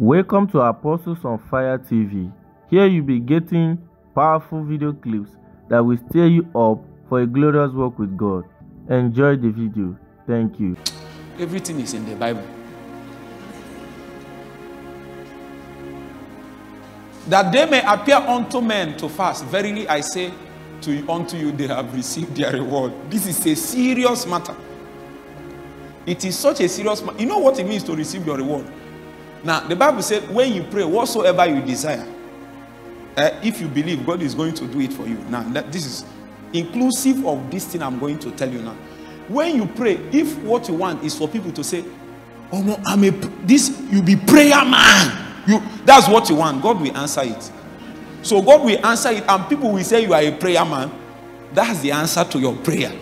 Welcome to Apostles on Fire TV. Here you'll be getting powerful video clips that will stir you up for a glorious work with God. Enjoy the video. Thank you. Everything is in the Bible. That they may appear unto men to fast. Verily I say to you, unto you, they have received their reward. This is a serious matter. It is such a serious matter. You know what it means to receive your reward? Now, the Bible said, when you pray, whatsoever you desire, uh, if you believe, God is going to do it for you. Now, that, this is inclusive of this thing I'm going to tell you now. When you pray, if what you want is for people to say, "Oh, no, I'm a this," you be prayer man. You that's what you want. God will answer it. So God will answer it, and people will say you are a prayer man. That's the answer to your prayer,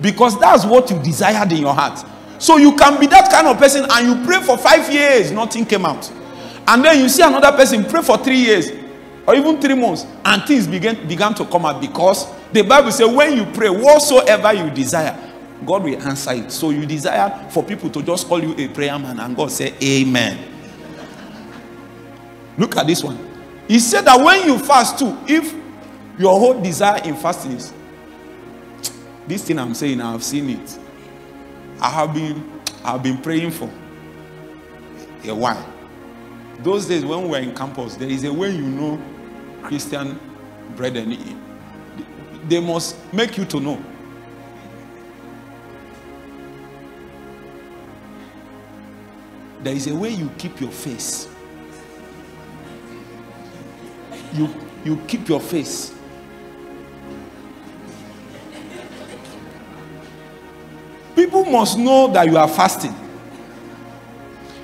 because that's what you desired in your heart. So you can be that kind of person, and you pray for five years, nothing came out, and then you see another person pray for three years, or even three months, and things began began to come out because the Bible says when you pray, whatsoever you desire, God will answer it. So you desire for people to just call you a prayer man, and God say, Amen. Look at this one. He said that when you fast too, if your whole desire in fasting is this thing I'm saying, I have seen it. I have been I've been praying for a while. Those days when we were in campus, there is a way you know Christian brethren. They must make you to know. There is a way you keep your face. You you keep your face. People must know that you are fasting.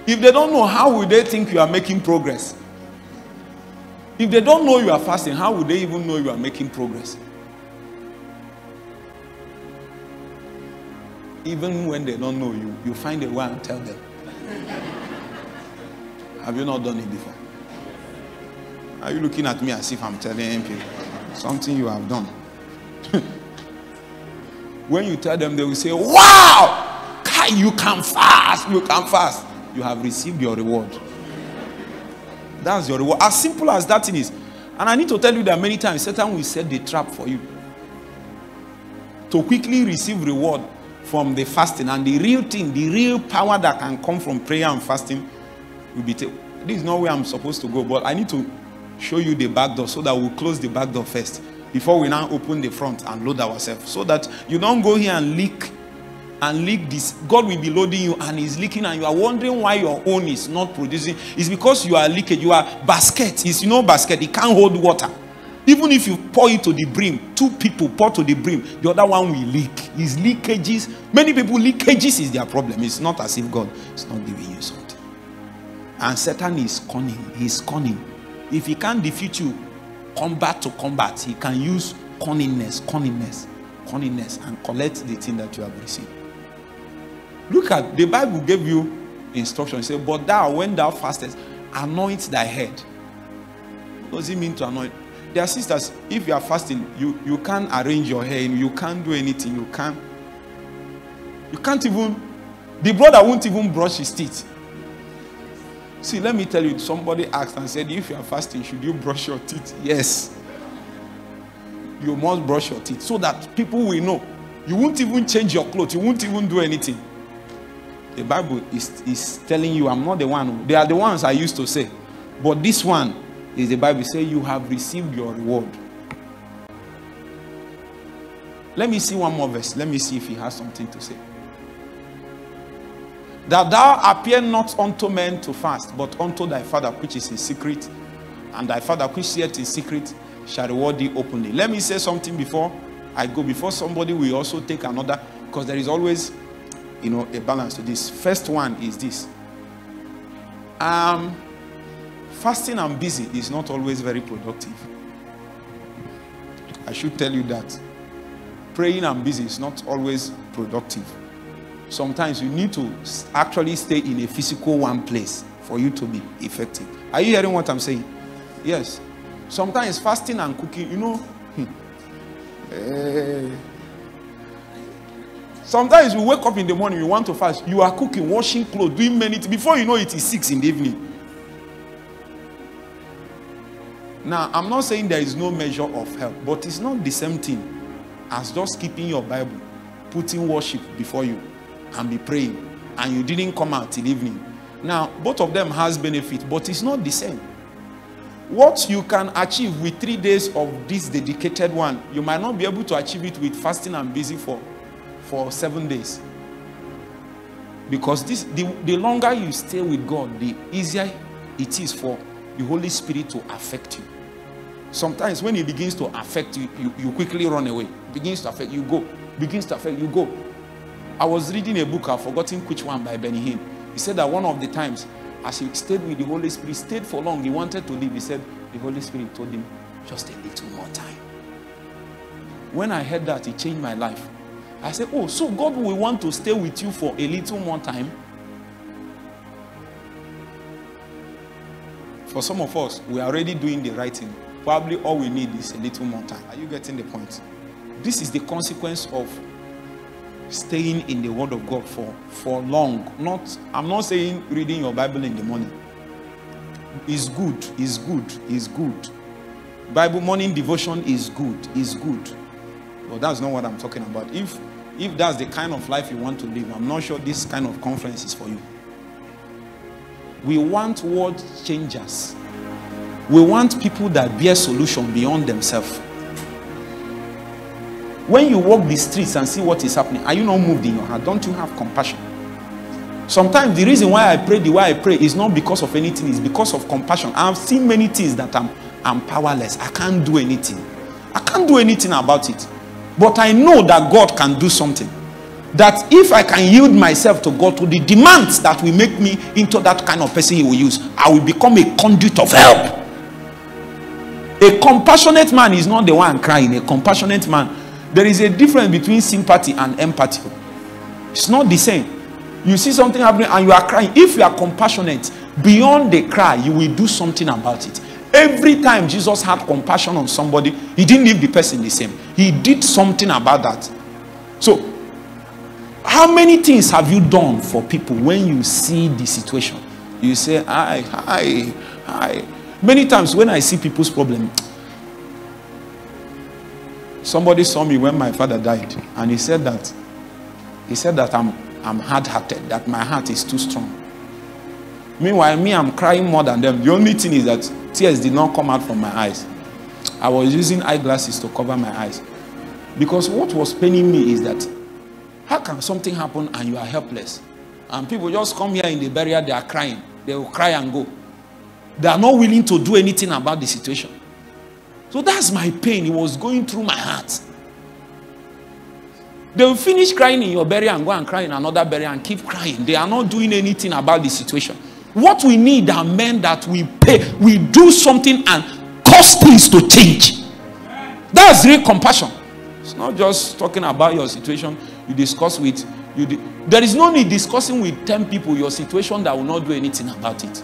If they don't know, how will they think you are making progress? If they don't know you are fasting, how would they even know you are making progress? Even when they don't know you, you find a way and tell them. Have you not done it before? Are you looking at me as if I'm telling people something you have done? when you tell them, they will say, Wow! You can fast, you can fast. You have received your reward. That's your reward. As simple as that thing is. And I need to tell you that many times Satan will set the trap for you to quickly receive reward from the fasting. And the real thing, the real power that can come from prayer and fasting will be. T- this is not where I'm supposed to go, but I need to show you the back door so that we'll close the back door first before we now open the front and load ourselves. So that you don't go here and leak and leak this. God will be loading you and He's leaking, and you are wondering why your own is not producing. It's because you are leaking. You are basket. It's you know basket. It can't hold water. Even if you pour it to the brim, two people pour to the brim, the other one will leak. It's leakages. Many people leakages is their problem. It's not as if God is not giving you something. And Satan is cunning. He's cunning. If he can't defeat you combat to combat, he can use cunningness, cunningness, cunningness, and collect the thing that you have received. Look at the Bible gave you instruction. It said, But thou, when thou fastest, anoint thy head. What does it mean to anoint? There are sisters, if you are fasting, you, you can't arrange your hair, you can't do anything, you can't. You can't even, the brother won't even brush his teeth. See, let me tell you, somebody asked and said, if you are fasting, should you brush your teeth? Yes. You must brush your teeth so that people will know. You won't even change your clothes, you won't even do anything. The Bible is, is telling you, I'm not the one. They are the ones I used to say. But this one is the Bible say you have received your reward. Let me see one more verse. Let me see if he has something to say. That thou appear not unto men to fast, but unto thy father which is in secret, and thy father which seeth in secret shall reward thee openly. Let me say something before I go, before somebody will also take another, because there is always you know a balance to this. First one is this. Um fasting and busy is not always very productive. I should tell you that. Praying and busy is not always productive. Sometimes you need to actually stay in a physical one place for you to be effective. Are you hearing what I'm saying? Yes. Sometimes fasting and cooking, you know. Eh, sometimes you wake up in the morning, you want to fast. You are cooking, washing clothes, doing many things. Before you know it is six in the evening. Now, I'm not saying there is no measure of help, but it's not the same thing as just keeping your Bible, putting worship before you, and be praying, and you didn't come out till evening. Now, both of them has benefit, but it's not the same. What you can achieve with three days of this dedicated one, you might not be able to achieve it with fasting and busy for, for seven days. Because this, the, the longer you stay with God, the easier it is for the Holy Spirit to affect you. Sometimes when it begins to affect you, you, you quickly run away. Begins to affect you, go. Begins to affect you, go. I was reading a book, I've forgotten which one by Benny Hinn. He said that one of the times, as he stayed with the Holy Spirit, stayed for long, he wanted to leave. He said, the Holy Spirit told him, just a little more time. When I heard that, it changed my life. I said, Oh, so God will want to stay with you for a little more time? For some of us, we are already doing the right thing. Probably all we need is a little more time. Are you getting the point? This is the consequence of staying in the Word of God for, for long. Not, I'm not saying reading your Bible in the morning. Is good, is good, is good. Bible morning devotion is good, is good. But that's not what I'm talking about. If if that's the kind of life you want to live, I'm not sure this kind of conference is for you. We want world changers. We want people that bear solution beyond themselves. When you walk the streets and see what is happening, are you not moved in your heart? Don't you have compassion? Sometimes the reason why I pray the way I pray is not because of anything, it's because of compassion. I've seen many things that I'm, I'm powerless. I can't do anything. I can't do anything about it. But I know that God can do something. That if I can yield myself to God to the demands that will make me into that kind of person He will use, I will become a conduit of help. A compassionate man is not the one crying. A compassionate man, there is a difference between sympathy and empathy. It's not the same. You see something happening and you are crying. If you are compassionate, beyond the cry, you will do something about it. Every time Jesus had compassion on somebody, he didn't leave the person the same. He did something about that. So, how many things have you done for people when you see the situation? You say, hi, hi, hi. Many times when I see people's problem, somebody saw me when my father died, and he said that he said that I'm I'm hard-hearted, that my heart is too strong. Meanwhile, me, I'm crying more than them. The only thing is that tears did not come out from my eyes. I was using eyeglasses to cover my eyes. Because what was paining me is that how can something happen and you are helpless? And people just come here in the burial, they are crying. They will cry and go. They are not willing to do anything about the situation. So that's my pain. It was going through my heart. They will finish crying in your burial and go and cry in another burial and keep crying. They are not doing anything about the situation. What we need are men that we pay, we do something and cause things to change. That's real compassion. It's not just talking about your situation. You discuss with you. there is no need discussing with 10 people your situation that will not do anything about it.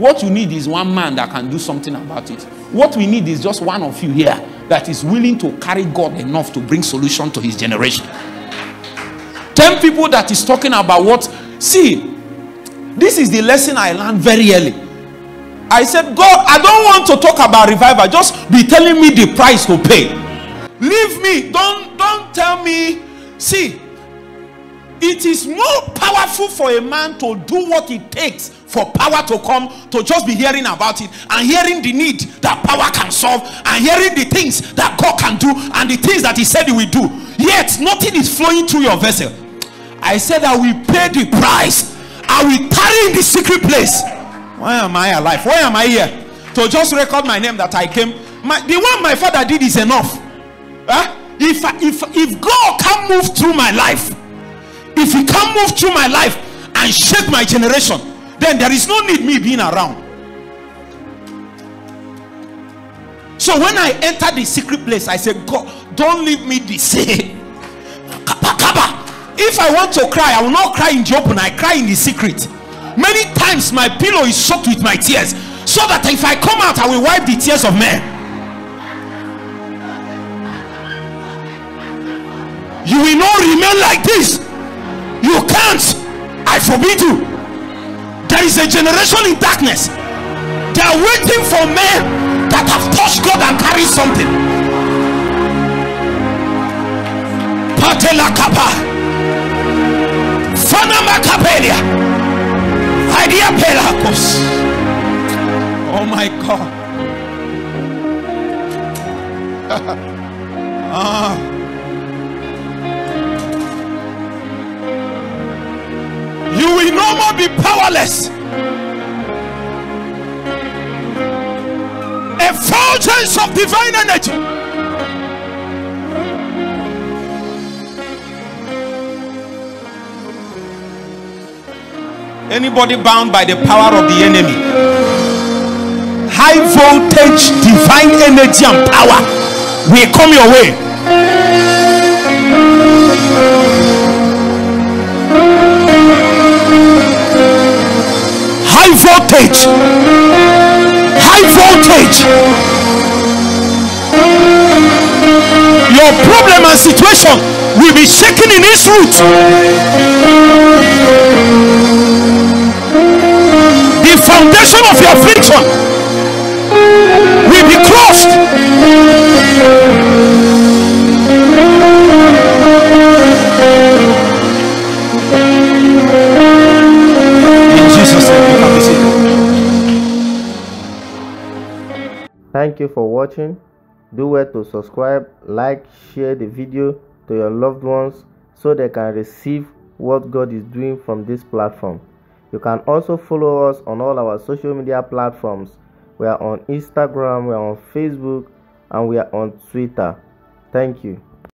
What you need is one man that can do something about it. What we need is just one of you here that is willing to carry God enough to bring solution to his generation. 10 people that is talking about what see this is the lesson I learned very early. I said, God, I don't want to talk about revival. Just be telling me the price to pay. Leave me. Don't don't tell me. See, it is more powerful for a man to do what it takes for power to come to just be hearing about it and hearing the need that power can solve and hearing the things that God can do and the things that He said He will do. Yet nothing is flowing through your vessel. I said I will pay the price I will tarry in the secret place. Why am I alive? Why am I here? To just record my name that I came. My, the one my father did is enough. Huh? If, if, if God can move through my life, if he can't move through my life and shape my generation, then there is no need me being around. So when I enter the secret place, I say, God, don't leave me the same. If I want to cry, I will not cry in the open, I cry in the secret. Many times my pillow is soaked with my tears, so that if I come out, I will wipe the tears of men. You will not remain like this. I forbid you. There is a generation in darkness. They are waiting for men that have touched God and carried something. Patela kapa. Fanama kapelia. Pelakos. Oh my God. ah. Will no more be powerless. effulgence of divine energy. Anybody bound by the power of the enemy, high voltage divine energy and power will come your way. Voltage high voltage. Your problem and situation will be shaken in its root. The foundation of your affliction will be crushed. Thank you for watching. Do well to subscribe, like, share the video to your loved ones so they can receive what God is doing from this platform. You can also follow us on all our social media platforms. We are on Instagram, we are on Facebook, and we are on Twitter. Thank you.